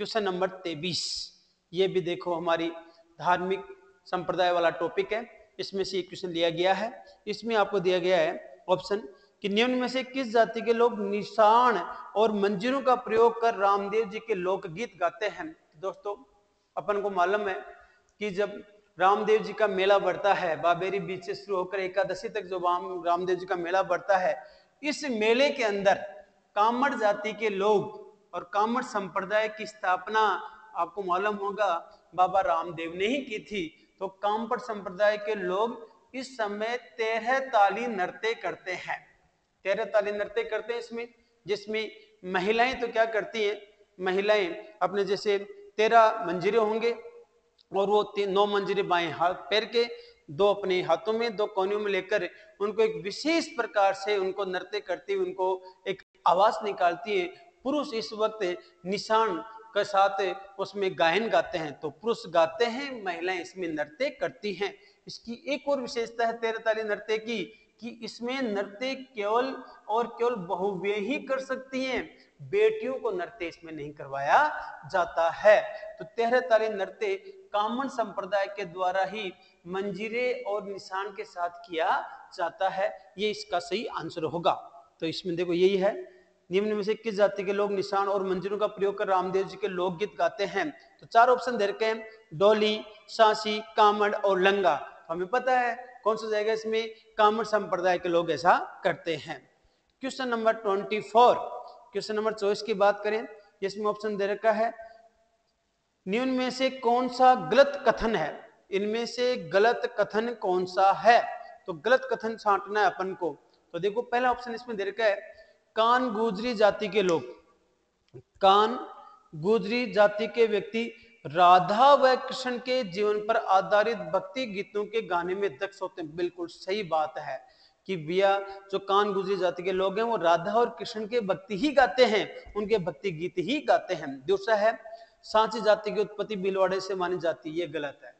क्वेश्चन नंबर तेबीस ये भी देखो हमारी धार्मिक संप्रदाय वाला टॉपिक है। इसमें से क्वेश्चन लिया गया है। इसमें आपको दिया गया है ऑप्शन कि निम्न में से किस जाति के लोग निशान और मंजिरों का प्रयोग कर रामदेव जी के लोकगीत गाते हैं? दोस्तों, अपन को मालूम है कि जब रामदेव जी का मेला बढ़ता है, बाबेरी बीच से शुरू होकर एकादशी तक जो राम रामदेव जी का मेला बढ़ता है, इस मेले के अंदर कामड़ जाति के लोग और कामड़ संप्रदाय की स्थापना आपको मालूम होगा। बाबा रामदेव ने ही की थी। तो कामड़ संप्रदाय के लोग इस समय तेरह ताली नृत्य करते हैं। तेरह ताली नृत्य करते हैं इसमें, जिसमें महिलाएँ तो क्या करती हैं? महिलाएँ अपने जैसे तेरह मंजिरे होंगे और वो नौ मंजिरे बाएँ हाथ पैर के, दो अपने हाथों में, दो कोनियों में लेकर उनको एक विशेष प्रकार से उनको नृत्य करती हुई उनको एक आवाज़ निकालती है। पुरुष इस वक्त निशान के साथ उसमें गायन गाते हैं तो पुरुष गाते हैं, महिलाएँ इसमें नृत्य करती हैं। इसकी एक और विशेषता है तेरह ताली नृत्य की, कि इसमें नृत्य केवल और केवल बहुवे ही कर सकती हैं। बेटियों को नृत्य इसमें नहीं करवाया जाता है। तो तेरह ताली नृत्य कामन संप्रदाय के द्वारा ही मंजीरे और निशान के साथ किया जाता है। ये इसका सही आंसर होगा। तो इसमें देखो, यही है निम्न में से किस जाति के लोग निशान और मंजिलों का प्रयोग कर रामदेव जी के लोकगीत गाते हैं? तो चार ऑप्शन दे रखे हैं, डोली, सासी कामड़ और लंगा। तो हमें पता है कौन सा जाएगा इसमें? कामड़ संप्रदाय के लोग ऐसा करते हैं। Question number twenty four. Question number चौबीस की बात करें जिसमें ऑप्शन दे रखा है, निम्न में से कौन सा गलत कथन है? इनमें से गलत कथन कौन सा है? तो गलत कथन छांटना है अपन को। तो देखो, पहला ऑप्शन इसमें दे रखा है कान गुजरी जाति के लोग। कान गुजरी जाति के व्यक्ति राधा व कृष्ण के जीवन पर आधारित भक्ति गीतों के गाने में दक्ष होते हैं। बिल्कुल सही बात है कि भैया जो कान गुजरी जाति के लोग हैं, वो राधा और कृष्ण के भक्ति ही गाते हैं, उनके भक्ति गीत ही गाते हैं। दूसरा है, सांची जाति की उत्पत्ति भीलवाड़े से मानी जाती है ये गलत है।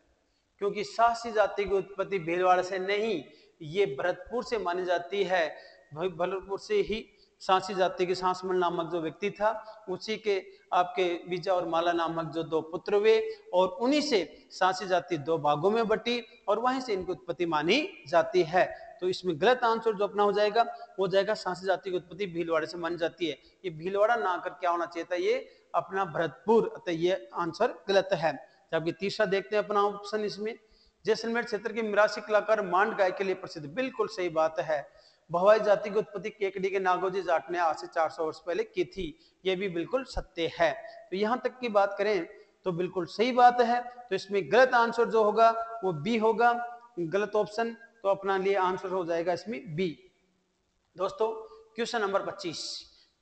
क्योंकि सासी जाति की उत्पत्ति भीलवाड़े से नहीं, ये भरतपुर से मानी जाती है। भरतपुर से ही सांसी जाति के सांसमल नामक जो व्यक्ति था, उसी के आपके बीजा और माला नामक जो दो पुत्र हुए और उन्हीं से सांसी जाति दो भागों में बटी और वहीं से इनकी उत्पत्ति मानी जाती है। तो इसमें गलत आंसर जो अपना हो जाएगा, वो जाएगा सांसी जाति की उत्पत्ति भीलवाड़े से मानी जाती है। ये भीलवाड़ा ना कर क्या होना चाहिए था? ये अपना भरतपुर, अतः ये आंसर गलत है। जबकि तीसरा देखते हैं अपना ऑप्शन इसमें। जैसलमेर क्षेत्र के मिरासी कलाकार मांड गाय के लिए प्रसिद्ध। बिल्कुल सही बात है। भवाई जाति की उत्पत्ति केकड़ी के नागोजी जाट ने आज से 400 वर्ष पहले की थी। यह भी बिल्कुल सत्य है। तो यहाँ तक की बात करें तो बिल्कुल सही बात है। तो इसमें गलत आंसर जो होगा वो बी होगा। गलत ऑप्शन तो अपना लिए आंसर हो जाएगा इसमें बी। दोस्तों, क्वेश्चन नंबर 25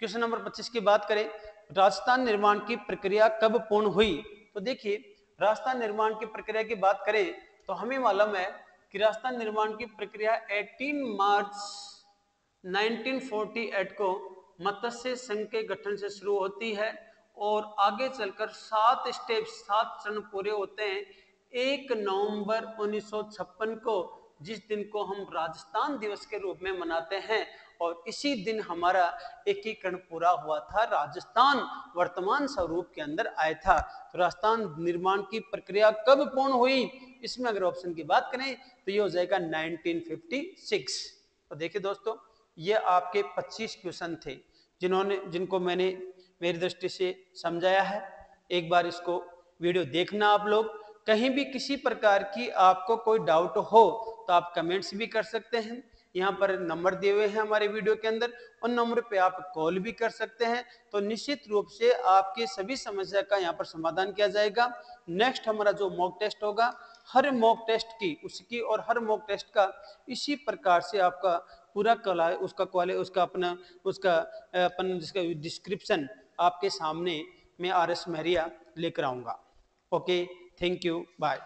क्वेश्चन नंबर 25 की बात करें, राजस्थान निर्माण की प्रक्रिया कब पूर्ण हुई? तो देखिए, राजस्थान निर्माण की प्रक्रिया की बात करें तो हमें मालूम है कि राजस्थान निर्माण की प्रक्रिया 18 मार्च 1948 को मत्स्य संघ के गठन से शुरू होती है और आगे चलकर सात स्टेप, सात चरण पूरे होते हैं। एक नवंबर 1956 को, जिस दिन को हम राजस्थान दिवस के रूप में मनाते हैं और इसी दिन हमारा एकीकरण पूरा हुआ था, राजस्थान वर्तमान स्वरूप के अंदर आया था। तो राजस्थान निर्माण की प्रक्रिया कब पूर्ण हुई, इसमें अगर ऑप्शन की बात करें तो ये हो जाएगा 1956 तो देखिए दोस्तों ये आपके 25 क्वेश्चन थे, जिन्होंने, जिनको मैंने मेरी दृष्टि से समझाया है। एक बार इसको वीडियो देखना आप लोग। कहीं भी किसी प्रकार की आपको कोई डाउट हो तो आप कमेंट्स भी कर सकते हैं। यहाँ पर नंबर दिए हुए हैं हमारे वीडियो के अंदर। उन नंबर पे आप कॉल भी कर सकते हैं। तो निश्चित रूप से आपकी सभी समस्या का यहाँ पर समाधान किया जाएगा। नेक्स्ट हमारा जो मॉक टेस्ट होगा, हर मॉक टेस्ट की, उसकी और हर मॉक टेस्ट का इसी प्रकार से आपका पूरा कला, उसका क्वाले उसका अपना, उसका अपन जिसका डिस्क्रिप्शन आपके सामने मैं आर एस मेहरिया लेकर आऊँगा। Okay thank you bye